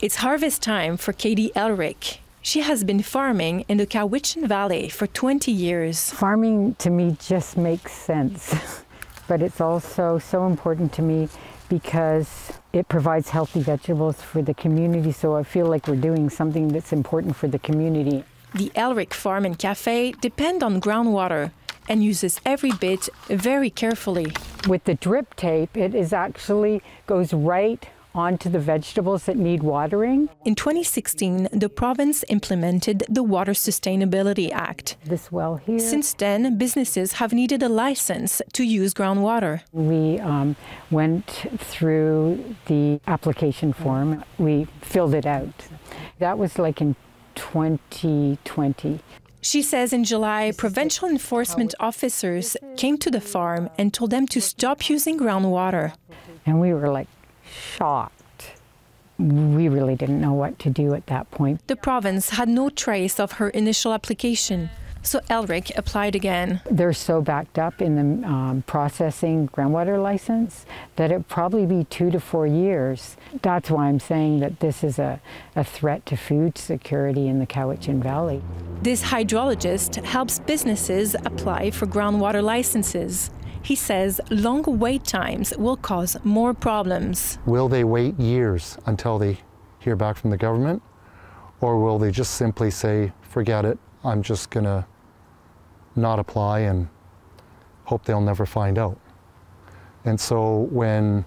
It's harvest time for Katie Elric. She has been farming in the Cowichan Valley for 20 years. Farming to me just makes sense, but it's also so important to me because it provides healthy vegetables for the community. So I feel like we're doing something that's important for the community. The Elric Farm and Cafe depend on groundwater and uses every bit very carefully. With the drip tape, it is actually goes right onto the vegetables that need watering. In 2016, the province implemented the Water Sustainability Act. This well here. Since then, businesses have needed a license to use groundwater. We um, went through the application form. We filled it out. That was like in 2020. She says in July, provincial enforcement officers came to the farm and told them to stop using groundwater. And we were like shocked. We really didn't know what to do at that point. The province had no trace of her initial application, so Elric applied again. They're so backed up in the um, processing groundwater license that it probably be two to four years. That's why I'm saying that this is a, a threat to food security in the Cowichan Valley. This hydrologist helps businesses apply for groundwater licenses. He says long wait times will cause more problems. Will they wait years until they hear back from the government? Or will they just simply say, forget it, I'm just going to not apply and hope they'll never find out? And so when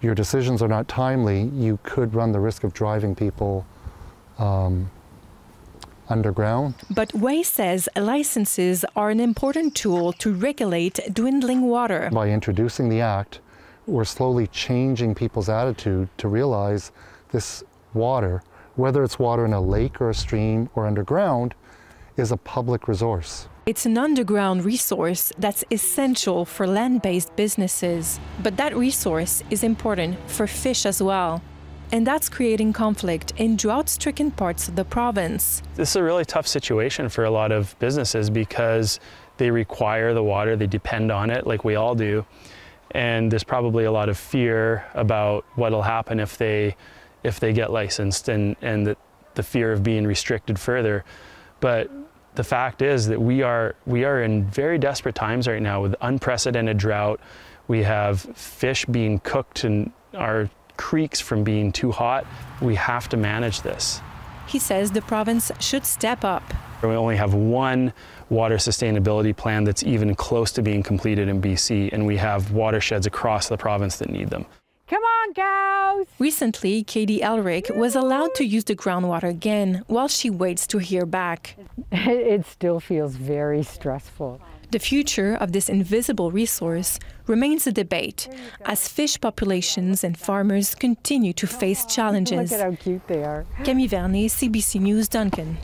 your decisions are not timely, you could run the risk of driving people um, underground. But Wei says licenses are an important tool to regulate dwindling water. By introducing the Act, we're slowly changing people's attitude to realize this water, whether it's water in a lake or a stream or underground, is a public resource. It's an underground resource that's essential for land based businesses. But that resource is important for fish as well and that's creating conflict in drought-stricken parts of the province. This is a really tough situation for a lot of businesses because they require the water, they depend on it like we all do. And there's probably a lot of fear about what'll happen if they if they get licensed and, and the, the fear of being restricted further. But the fact is that we are we are in very desperate times right now with unprecedented drought. We have fish being cooked and our creeks from being too hot. We have to manage this. He says the province should step up. We only have one water sustainability plan that's even close to being completed in BC, and we have watersheds across the province that need them. Come on, cows! Recently, Katie Elric was allowed to use the groundwater again while she waits to hear back. It still feels very stressful. The future of this invisible resource remains a debate as fish populations and farmers continue to face challenges. Look at how cute they are. Camille Vernet, CBC News, Duncan.